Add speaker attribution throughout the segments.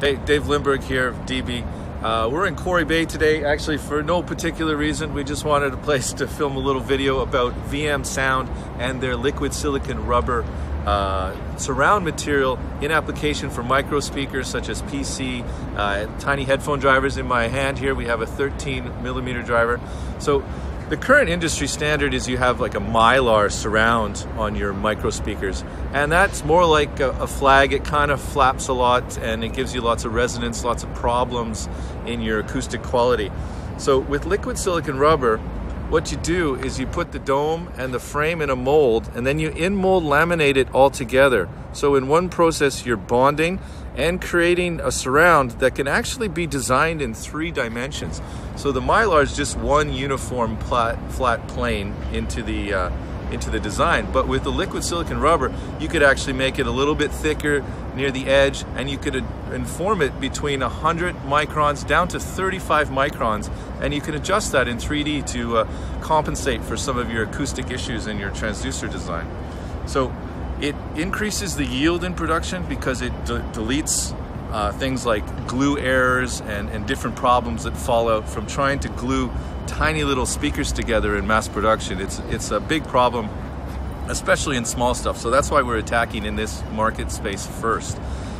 Speaker 1: Hey, Dave Lindberg here, DB. Uh, we're in Quarry Bay today, actually for no particular reason. We just wanted a place to film a little video about VM Sound and their liquid silicon rubber uh, surround material in application for micro speakers such as PC, uh, tiny headphone drivers. In my hand here, we have a 13 millimeter driver. So the current industry standard is you have like a mylar surround on your micro speakers, and that's more like a, a, flag. It kind of flaps a lot and it gives you lots of resonance, lots of problems in your acoustic quality. So with liquid silicon rubber, what you do is you put the dome and the frame in a mold and then you in mold laminate it all together. So in one process you're bonding and creating a surround that can actually be designed in three dimensions. So the Mylar is just one uniform flat, flat plane into the uh, into the design. But with the liquid silicon rubber, you could actually make it a little bit thicker near the edge and you could inform it between 100 microns down to 35 microns and you can adjust that in 3D to uh, compensate for some of your acoustic issues in your transducer design. So it increases the yield in production because it de deletes uh, things like glue errors and, and different problems that fall out from trying to glue tiny little speakers together in mass production. It's, it's a big problem, especially in small stuff. So that's why we're attacking in this market space first.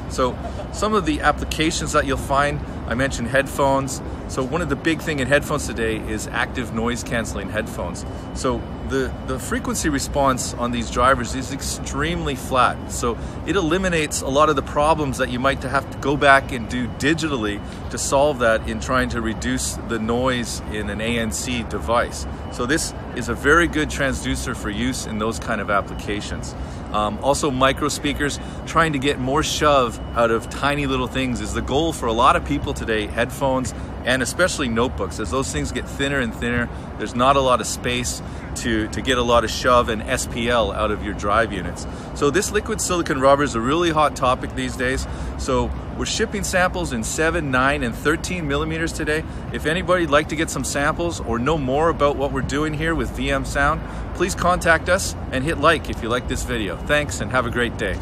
Speaker 1: So some of the applications that you'll find, I mentioned headphones. So one of the big thing in headphones today is active noise canceling headphones. So the, the frequency response on these drivers is extremely flat. So it eliminates a lot of the problems that you might have to go back and do digitally to solve that in trying to reduce the noise in an ANC device. So this is a very good transducer for use in those kind of applications. Um, also micro speakers, trying to get more shove out of tiny little things is the goal for a lot of people today, headphones and especially notebooks. As those things get thinner and thinner, there's not a lot of space to, to get a lot of shove and SPL out of your drive units. So this liquid silicon rubber is a really hot topic these days. So we're shipping samples in 7, 9, and 13 millimeters today. If anybody'd like to get some samples or know more about what we're doing here with VM Sound, please contact us and hit like if you like this video. Thanks and have a great day.